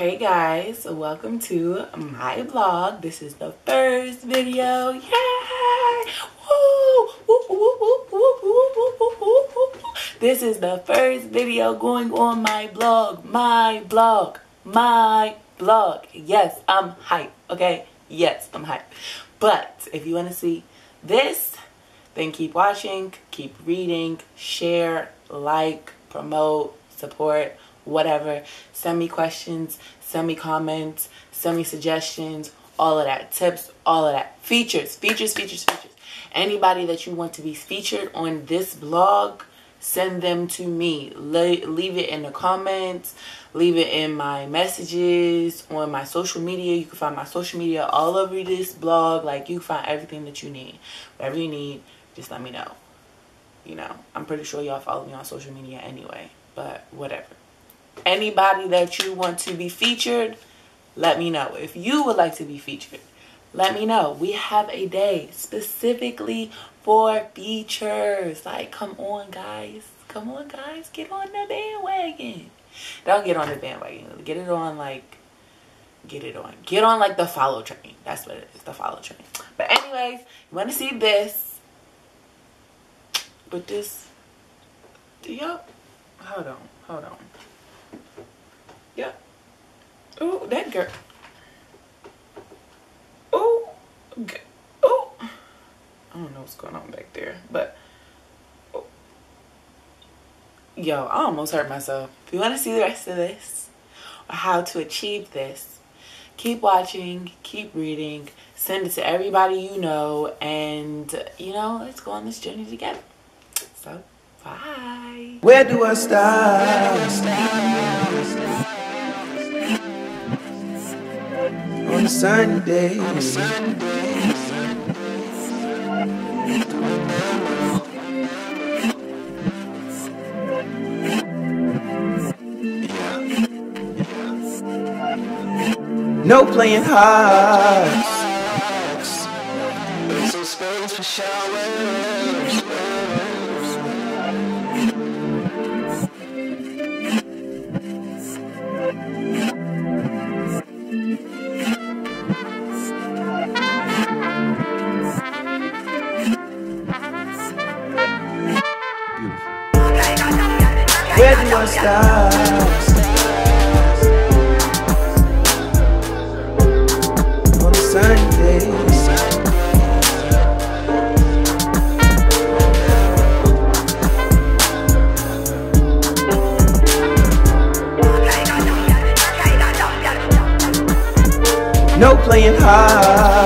Hey guys, welcome to my vlog. This is the first video. Yay! Woo! Woo, woo, woo, woo, woo, woo, woo, woo. This is the first video going on my blog. My blog. My blog. Yes, I'm hype. Okay? Yes, I'm hype. But if you want to see this, then keep watching, keep reading, share, like, promote, support, whatever. Send me questions, send me comments, send me suggestions, all of that. Tips, all of that. Features, features, features, features. Anybody that you want to be featured on this blog, send them to me. Le- leave it in the comments, leave it in my messages, on my social media. You can find my social media all over this blog. Like, you can find everything that you need. Whatever you need, just let me know. You know, I'm pretty sure y'all follow me on social media anyway, but whatever. Anybody that you want to be featured, let me know. If you would like to be featured, let me know. We have a day specifically for features. Like, come on, guys. Come on, guys. Get on the bandwagon. Don't get on the bandwagon. Get it on, like, get it on. Get on, like, the follow train. That's what it is, the follow train. But anyways, you want to see this. But this, y'all, hold on, hold on. Yep. Oh, that girl. Ooh, g- ooh. I don't know what's going on back there, but ooh. yo, I almost hurt myself. If you want to see the rest of this or how to achieve this, keep watching, keep reading, send it to everybody you know, and you know, let's go on this journey together. So, bye. Where do I start? Sunny day. No playing hard. Space for showers. stars. On Sundays. No playing hard.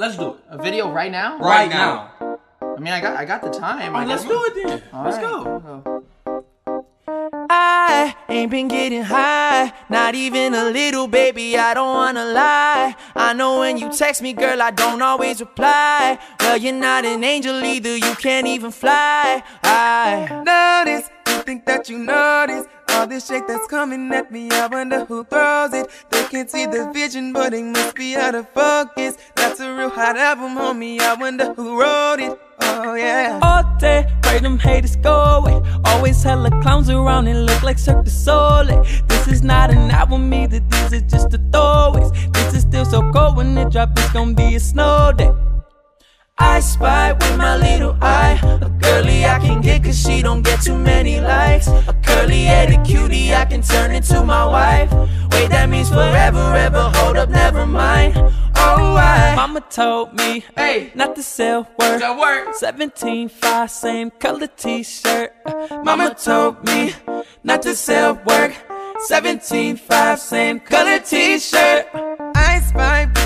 Let's do it. A video right now? Right, now. I mean, I got I got the time. I Alright, let's guess. do it then. All let's right, go. I ain't been getting high, not even a little, baby. I don't wanna lie. I know when you text me, girl, I don't always reply. Well, you're not an angel either, you can't even fly. I notice, you think that you notice. All this shit that's coming at me, I wonder who throws it. They can't see the vision, but they must be out of focus. That's a real hot album, homie. I wonder who wrote it. Oh, yeah. all day. Pray them haters go away. Always hella clowns around and look like Cirque du Soleil. This is not an album either, these are just the throwaways. This is still so cold when it drop, it's gonna be a snow day. I spy with my little eye A girly I can get cause she don't get too many likes A curly can turn into my wife Wait that means forever ever hold up never mind Oh Mama told me Hey. not to sell work. That work. 17 5 same color t-shirt. Mama told me not to sell work 17 5 same color t-shirt I spy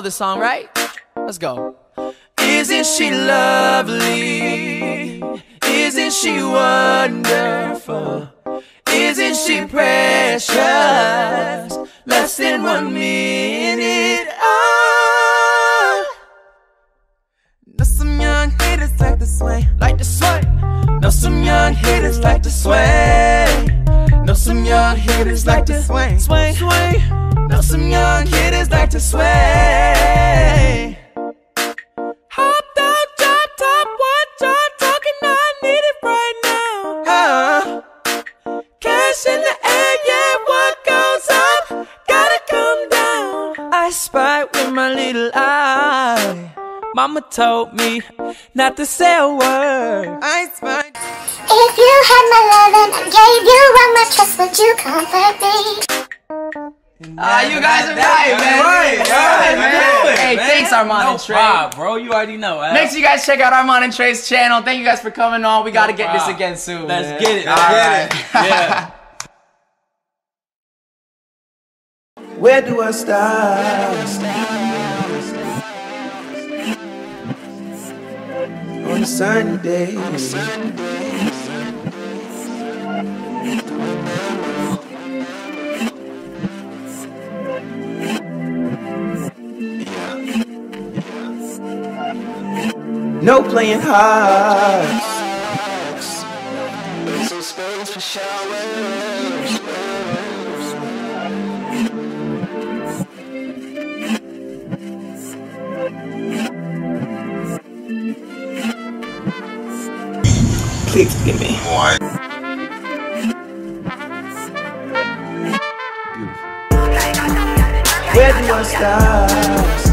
know the song, right? Let's go. Isn't she lovely? Isn't she wonderful? Isn't she precious? Less than one minute. Oh. Know some young haters like to sway, like to sway. Know some young haters like to sway. Know some young haters like to sway, sway, sway. Know some young haters like to sway. Out, drop top, what? I need it right now. Cash in the air, yeah. What goes up, gotta come down. I spy with my little eye. Mama told me not to say a word. I spy. If you had my love and I gave you all my trust, would you comfort me? Ah, you guys are right, man. Right, You right, man. right. Hey, Man, thanks, Armand no and Trey. problem, bro. You already know. eh? Make sure you guys check out Armand and Trey's channel. Thank you guys for coming on. We got to get this again soon. Let's man. get it. Let's right. get it. Yeah. Where do I start? On a sunny day. No playing hard. Please give me. Where do I start?